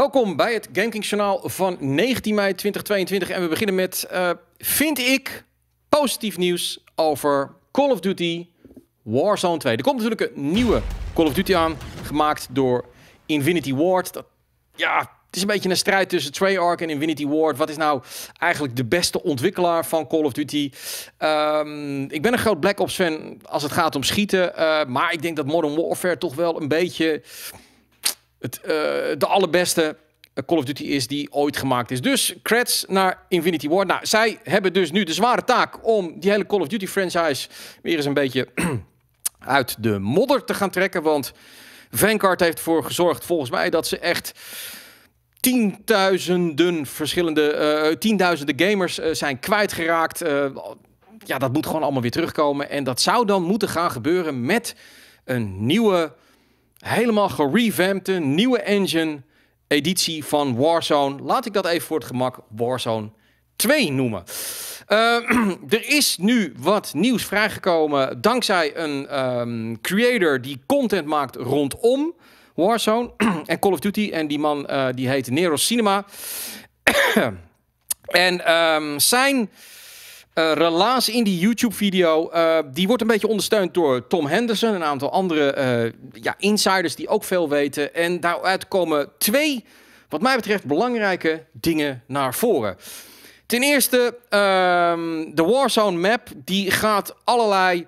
Welkom bij het Gaming Journaal van 19 mei 2022. En we beginnen met, uh, vind ik, positief nieuws over Call of Duty Warzone 2. Er komt natuurlijk een nieuwe Call of Duty aan, gemaakt door Infinity Ward. Dat, ja, het is een beetje een strijd tussen Treyarch en Infinity Ward. Wat is nou eigenlijk de beste ontwikkelaar van Call of Duty? Um, ik ben een groot Black Ops fan als het gaat om schieten. Uh, maar ik denk dat Modern Warfare toch wel een beetje het, uh, de allerbeste Call of Duty is die ooit gemaakt is. Dus creds naar Infinity Ward. Nou, zij hebben dus nu de zware taak om die hele Call of Duty franchise weer eens een beetje uit de modder te gaan trekken. Want Vanguard heeft ervoor gezorgd, volgens mij, dat ze echt tienduizenden verschillende, uh, tienduizenden gamers zijn kwijtgeraakt. Uh, ja, dat moet gewoon allemaal weer terugkomen. En dat zou dan moeten gaan gebeuren met een nieuwe, helemaal gerevampte, nieuwe engine editie van Warzone. Laat ik dat even voor het gemak Warzone 2 noemen. Uh, er is nu wat nieuws vrijgekomen dankzij een um, creator die content maakt rondom Warzone en Call of Duty. En die man uh, die heet Nero Cinema. en um, zijn uh, relaas in die YouTube-video, uh, die wordt een beetje ondersteund door Tom Henderson, een aantal andere uh, ja, insiders die ook veel weten. En daaruit komen twee, wat mij betreft, belangrijke dingen naar voren. Ten eerste, um, de Warzone map, die gaat allerlei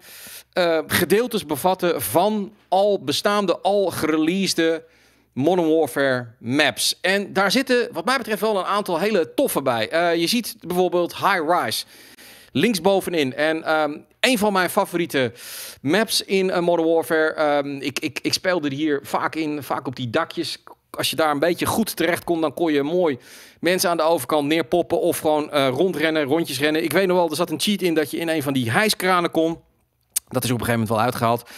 gedeeltes bevatten van al bestaande, al gereleasede Modern Warfare maps. En daar zitten, wat mij betreft, wel een aantal hele toffe bij. je ziet bijvoorbeeld High Rise linksbovenin. En um, een van mijn favoriete maps in uh, Modern Warfare. Um, ik, ik, ik speelde hier vaak in, vaak op die dakjes. Als je daar een beetje goed terecht kon, dan kon je mooi mensen aan de overkant neerpoppen of gewoon uh, rondrennen, rondjes rennen. Ik weet nog wel, er zat een cheat in dat je in een van die hijskranen kon. Dat is op een gegeven moment wel uitgehaald.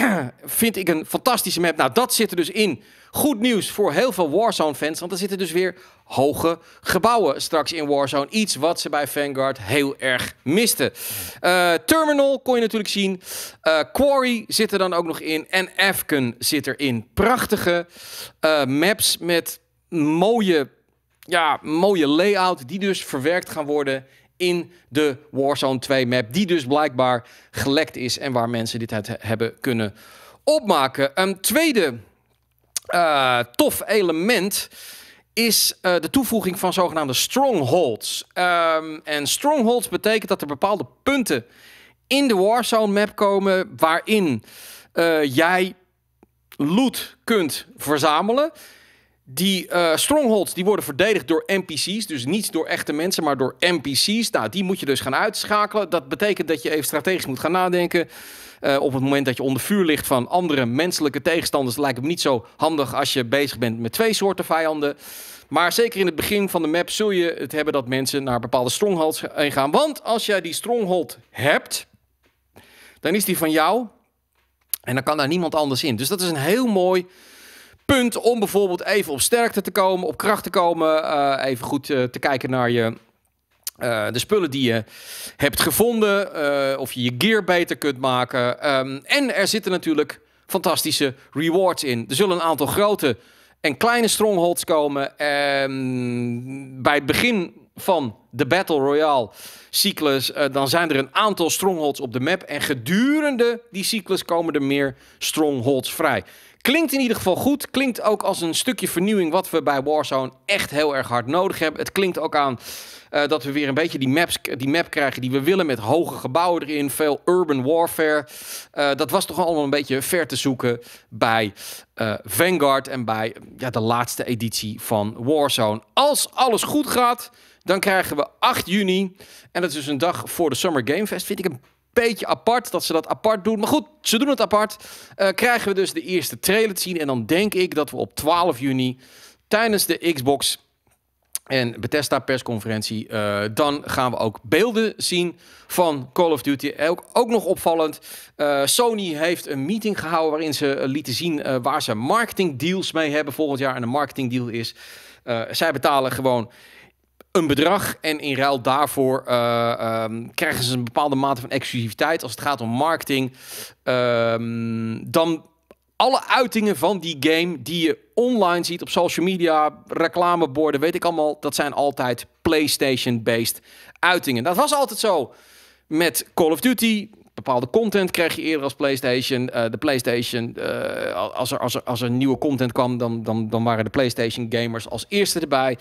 Vind ik een fantastische map. Nou, dat zit er dus in. Goed nieuws voor heel veel Warzone-fans. Want er zitten dus weer hoge gebouwen straks in Warzone. Iets wat ze bij Vanguard heel erg misten. Uh, Terminal kon je natuurlijk zien. Uh, Quarry zit er dan ook nog in. En Afghan zit erin. Prachtige uh, maps met mooie, ja, mooie layout. Die dus verwerkt gaan worden in de Warzone 2 map. Die dus blijkbaar gelekt is en waar mensen dit uit hebben kunnen opmaken. Een tweede uh, tof element is uh, de toevoeging van zogenaamde strongholds. Um, en strongholds betekent dat er bepaalde punten in de Warzone map komen waarin uh, jij loot kunt verzamelen. Die uh, strongholds die worden verdedigd door NPC's. Dus niet door echte mensen, maar door NPC's. Nou, die moet je dus gaan uitschakelen. Dat betekent dat je even strategisch moet gaan nadenken. Uh, op het moment dat je onder vuur ligt van andere menselijke tegenstanders... lijkt het me niet zo handig als je bezig bent met twee soorten vijanden. Maar zeker in het begin van de map zul je het hebben dat mensen naar bepaalde strongholds heen gaan. Want als jij die stronghold hebt, dan is die van jou. En dan kan daar niemand anders in. Dus dat is een heel mooi punt om bijvoorbeeld even op sterkte te komen, op kracht te komen. Uh, even goed uh, te kijken naar je. Uh, de spullen die je hebt gevonden, of je je gear beter kunt maken. Um, en er zitten natuurlijk fantastische rewards in. Er zullen een aantal grote en kleine strongholds komen. Um, bij het begin van de Battle Royale cyclus, dan zijn er een aantal strongholds op de map. En gedurende die cyclus komen er meer strongholds vrij. Klinkt in ieder geval goed. Klinkt ook als een stukje vernieuwing wat we bij Warzone echt heel erg hard nodig hebben. Het klinkt ook aan uh, dat we weer een beetje die, maps, die map krijgen die we willen met hoge gebouwen erin. Veel urban warfare. Uh, dat was toch allemaal een beetje ver te zoeken bij uh, Vanguard en bij ja, de laatste editie van Warzone. Als alles goed gaat, dan krijgen we 8 juni. En dat is dus een dag voor de Summer Game Fest. Vind ik een beetje apart dat ze dat apart doen. Maar goed, ze doen het apart. Uh, krijgen we dus de eerste trailer te zien. En dan denk ik dat we op 12 juni tijdens de Xbox en Bethesda persconferentie, uh, dan gaan we ook beelden zien van Call of Duty. Ook, ook nog opvallend, uh, Sony heeft een meeting gehouden waarin ze lieten zien waar ze marketing deals mee hebben volgend jaar. En een marketing deal is, zij betalen gewoon een bedrag en in ruil daarvoor uh, um, krijgen ze een bepaalde mate van exclusiviteit als het gaat om marketing. Um, dan alle uitingen van die game die je online ziet op social media, reclameborden, weet ik allemaal, dat zijn altijd PlayStation-based uitingen. Dat was altijd zo met Call of Duty. Bepaalde content kreeg je eerder als PlayStation. Uh, de PlayStation, uh, als, er, als, er, als er nieuwe content kwam, dan, dan, dan waren de PlayStation gamers als eerste erbij.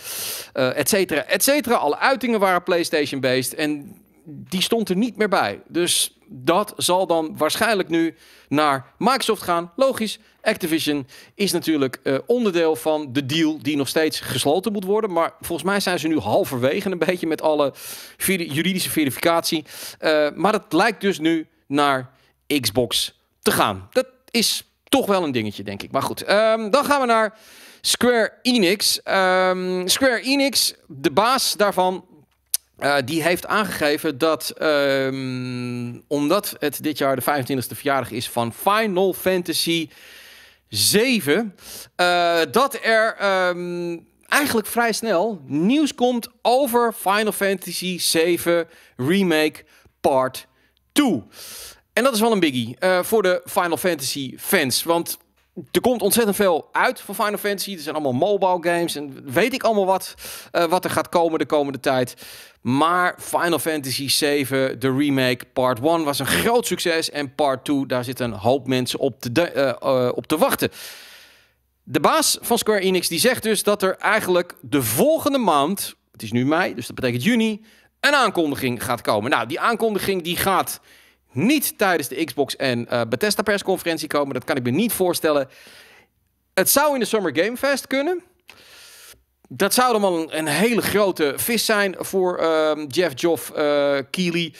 Uh, et cetera, et cetera. Alle uitingen waren PlayStation-based. En die stond er niet meer bij. Dus dat zal dan waarschijnlijk nu naar Microsoft gaan. Logisch, Activision is natuurlijk uh, onderdeel van de deal die nog steeds gesloten moet worden. Maar volgens mij zijn ze nu halverwege een beetje met alle juridische verificatie. Uh, maar het lijkt dus nu naar Xbox te gaan. Dat is toch wel een dingetje, denk ik. Maar goed, um, dan gaan we naar Square Enix. Um, Square Enix, de baas daarvan, uh, die heeft aangegeven dat, um, omdat het dit jaar de 25e verjaardag is van Final Fantasy 7, uh, dat er um, eigenlijk vrij snel nieuws komt over Final Fantasy 7 Remake Part 2. En dat is wel een biggie uh, voor de Final Fantasy fans. Want er komt ontzettend veel uit van Final Fantasy. Er zijn allemaal mobile games en weet ik allemaal wat, wat er gaat komen de komende tijd. Maar Final Fantasy 7, de remake, part 1 was een groot succes. En part 2, daar zitten een hoop mensen op te, uh, uh, op te wachten. De baas van Square Enix die zegt dus dat er eigenlijk de volgende maand, het is nu mei, dus dat betekent juni, een aankondiging gaat komen. Nou, die aankondiging die gaat niet tijdens de Xbox en uh, Bethesda persconferentie komen. Dat kan ik me niet voorstellen. Het zou in de Summer Game Fest kunnen. Dat zou dan wel een, hele grote vis zijn voor uh, Jeff Joff uh, Keely.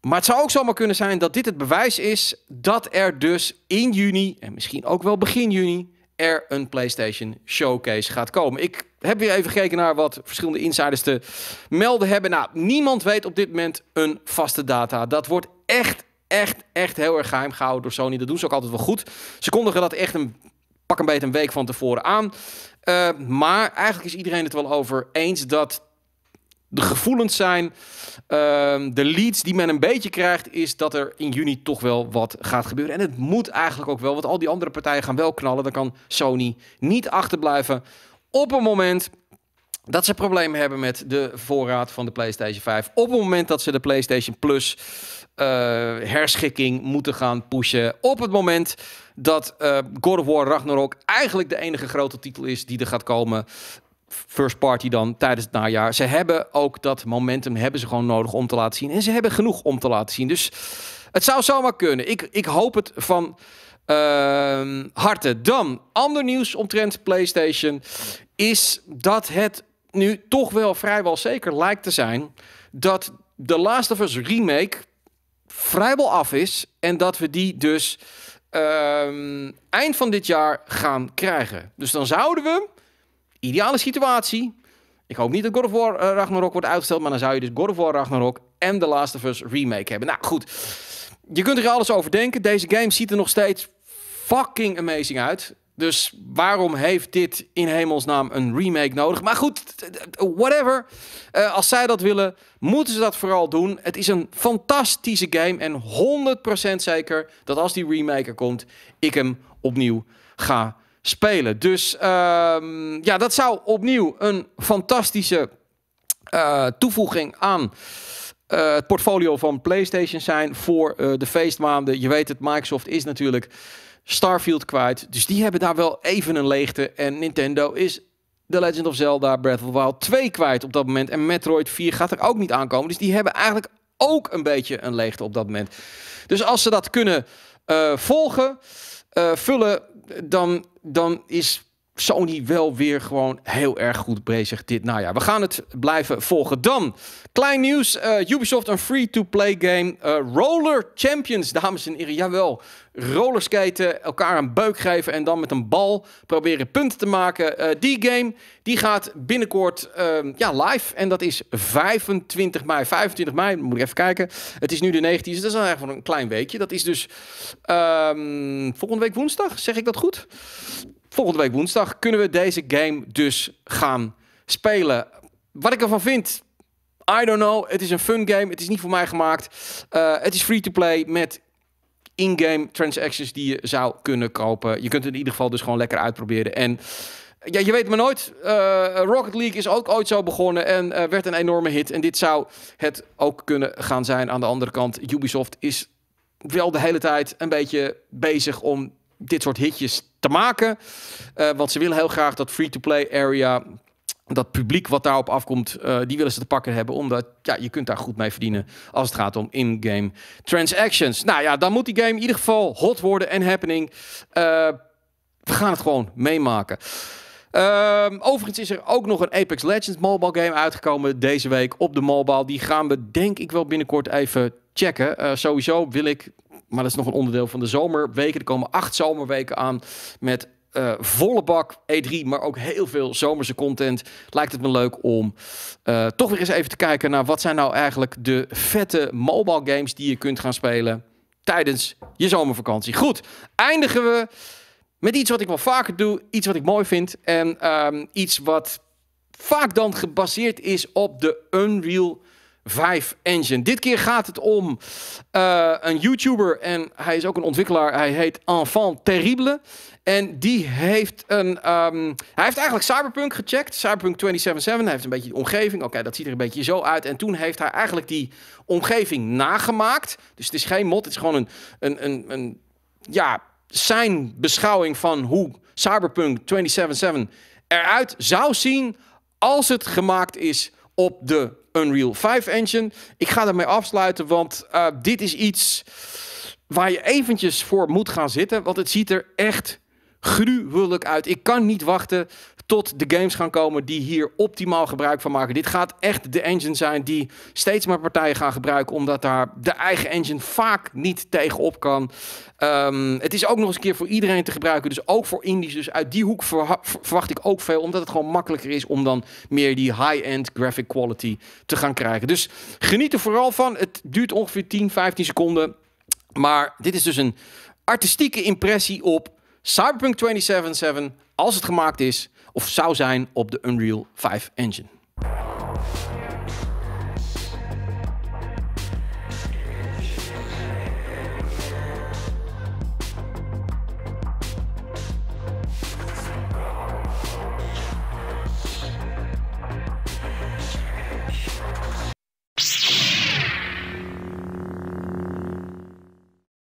Maar het zou ook zomaar kunnen zijn dat dit het bewijs is dat er dus in juni, en misschien ook wel begin juni, er een PlayStation Showcase gaat komen. Ik heb weer even gekeken naar wat verschillende insiders te melden hebben. Nou, niemand weet op dit moment een vaste data. Dat wordt echt, echt, echt heel erg geheim gehouden door Sony. Dat doen ze ook altijd wel goed. Ze kondigen dat echt een pak een beetje een week van tevoren aan. Uh, maar eigenlijk is iedereen het wel over eens dat de gevoelens zijn. Uh, de leads die men een beetje krijgt, is dat er in juni toch wel wat gaat gebeuren. En het moet eigenlijk ook wel, want al die andere partijen gaan wel knallen. Dan kan Sony niet achterblijven op een moment dat ze problemen hebben met de voorraad van de PlayStation 5. Op het moment dat ze de PlayStation Plus herschikking moeten gaan pushen. Op het moment dat uh, God of War Ragnarok eigenlijk de enige grote titel is die er gaat komen. First party dan tijdens het najaar. Ze hebben ook dat momentum hebben ze gewoon nodig om te laten zien. En ze hebben genoeg om te laten zien. Dus het zou zomaar kunnen. Ik, ik hoop het van uh, harte. Dan, ander nieuws omtrent PlayStation is dat het nu toch wel vrijwel zeker lijkt te zijn dat The Last of Us remake vrijwel af is en dat we die dus um, eind van dit jaar gaan krijgen. Dus dan zouden we, ideale situatie, ik hoop niet dat God of War uh, Ragnarok wordt uitgesteld, maar dan zou je dus God of War Ragnarok en The Last of Us remake hebben. Nou goed, je kunt er alles over denken. Deze game ziet er nog steeds fucking amazing uit. Dus waarom heeft dit in hemelsnaam een remake nodig? Maar goed, whatever. Uh, als zij dat willen, moeten ze dat vooral doen. Het is een fantastische game. En 100% zeker dat als die remake er komt, ik hem opnieuw ga spelen. Dus um, ja, dat zou opnieuw een fantastische uh, toevoeging aan uh, het portfolio van PlayStation zijn voor de feestmaanden. Je weet het, Microsoft is natuurlijk Starfield kwijt. Dus die hebben daar wel even een leegte. En Nintendo is The Legend of Zelda Breath of the Wild 2 kwijt op dat moment. En Metroid 4 gaat er ook niet aankomen. Dus die hebben eigenlijk ook een beetje een leegte op dat moment. Dus als ze dat kunnen uh, volgen, uh, vullen, dan, dan is Sony wel weer gewoon heel erg goed bezig dit najaar. We gaan het blijven volgen. Dan, klein nieuws. Uh, Ubisoft, een free-to-play game. Uh, Roller Champions, dames en heren. Jawel, rollerskaten, elkaar een beuk geven... en dan met een bal proberen punten te maken. Uh, die game die gaat binnenkort ehm, ja, live. En dat is 25 mei. 25 mei, moet ik even kijken. Het is nu de 19e, dus dat is eigenlijk een klein weekje. Dat is dus um, volgende week woensdag, zeg ik dat goed? Volgende week woensdag kunnen we deze game dus gaan spelen. Wat ik ervan vind, I don't know. Het is een fun game. Het is niet voor mij gemaakt. Uh, het is free to play met in-game transactions die je zou kunnen kopen. Je kunt het in ieder geval dus gewoon lekker uitproberen. En ja, je weet maar nooit. Uh, Rocket League is ook ooit zo begonnen en uh, werd een enorme hit. En dit zou het ook kunnen gaan zijn. Aan de andere kant, Ubisoft is wel de hele tijd een beetje bezig om dit soort hitjes te maken. Uh, want ze willen heel graag dat free-to-play area dat publiek wat daarop afkomt, uh, die willen ze te pakken hebben. Omdat ja, je kunt daar goed mee verdienen als het gaat om in-game transactions. Nou ja, dan moet die game in ieder geval hot worden en happening. Uh, we gaan het gewoon meemaken. Uh, overigens is er ook nog een Apex Legends mobile game uitgekomen deze week op de mobile. Die gaan we denk ik wel binnenkort even checken. Sowieso wil ik, maar dat is nog een onderdeel van de zomerweken. Er komen acht zomerweken aan met uh, volle bak E3, maar ook heel veel zomerse content. Lijkt het me leuk om uh, toch weer eens even te kijken naar wat zijn nou eigenlijk de vette mobile games die je kunt gaan spelen tijdens je zomervakantie. Goed, eindigen we met iets wat ik wel vaker doe, iets wat ik mooi vind en um, iets wat vaak dan gebaseerd is op de Unreal 5 Engine. Dit keer gaat het om uh, een YouTuber en hij is ook een ontwikkelaar. Hij heet Enfant Terrible. En die heeft een. Um, hij heeft eigenlijk Cyberpunk gecheckt. Cyberpunk 2077. Hij heeft een beetje die omgeving. Oké, dat ziet er een beetje zo uit. En toen heeft hij eigenlijk die omgeving nagemaakt. Dus het is geen mod. Het is gewoon een. een, een, een ja, zijn beschouwing van hoe Cyberpunk 2077 eruit zou zien. als het gemaakt is op de Unreal 5 engine. Ik ga daarmee afsluiten, want uh, dit is iets waar je eventjes voor moet gaan zitten. Want het ziet er echt gruwelijk uit. Ik kan niet wachten tot de games gaan komen die hier optimaal gebruik van maken. Dit gaat echt de engine zijn die steeds meer partijen gaan gebruiken, omdat daar de eigen engine vaak niet tegenop kan. Um, het is ook nog eens een keer voor iedereen te gebruiken, dus ook voor indies. Dus uit die hoek verwacht ik ook veel, omdat het gewoon makkelijker is om dan meer die high-end graphic quality te gaan krijgen. Dus geniet er vooral van. Het duurt ongeveer 10, 15 seconden. Maar dit is dus een artistieke impressie op Cyberpunk 2077 als het gemaakt is of zou zijn op de Unreal 5 engine.